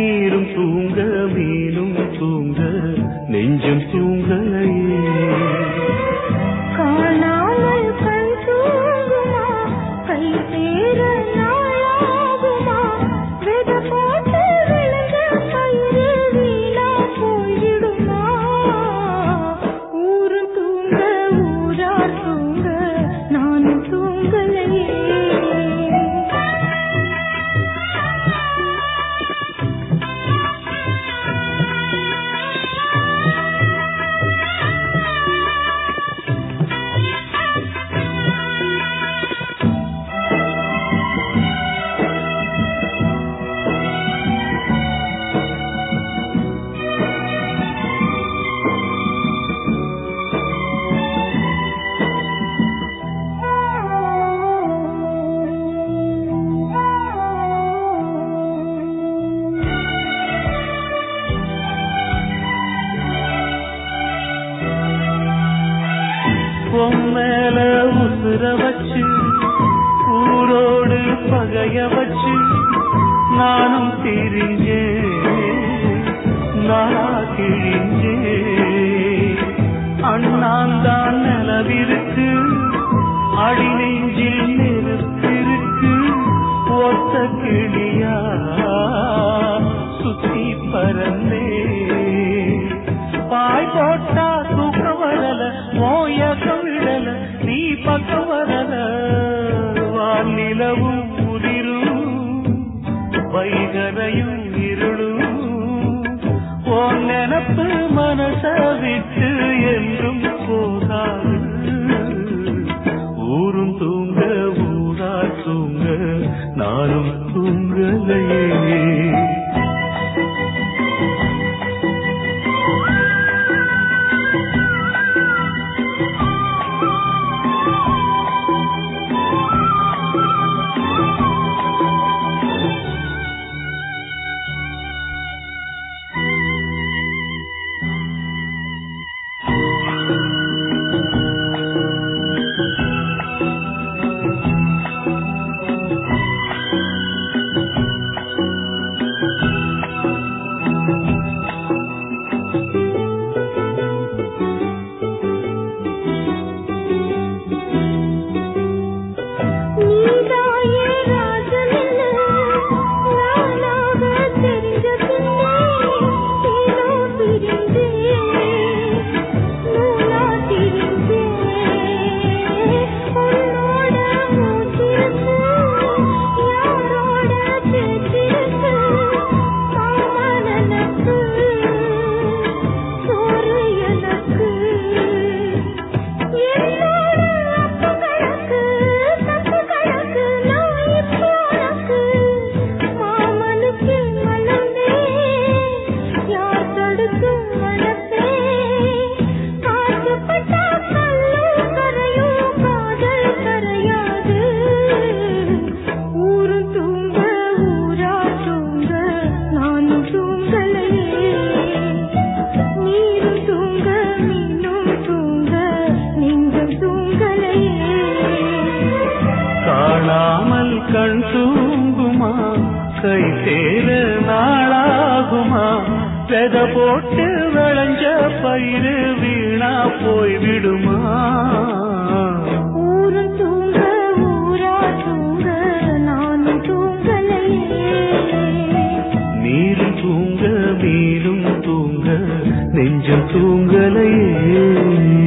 நீரும் தூங்க மீனும் தூங்க நெஞ்சம் தூங்கலையே உம்மேல உசுர வச்சு ஊரோடு பகைய வச்சு நானும் திரிஞ்சே நானா கிழிஞ்சே அண்ணான் தான் நிலவிருக்கு அடி நெஞ்சில் நெருத்திருக்கு ஒத்த கிளியா சுத்தி பறந்தே பாய் போட்டா தூக்கம் வரல மோயக பக்கம் வரல நிலவும் புதிரும் வைகரையும் இருளும். ஓ நெனப்பு கண் தூங்குமா? கை சேர நாளாகுமா? பெத போட்டு விளைஞ்ச பயிறு வீணா போய்விடுமா தூங்க மீனும் தூங்க நெஞ்சம் தூங்கலையே.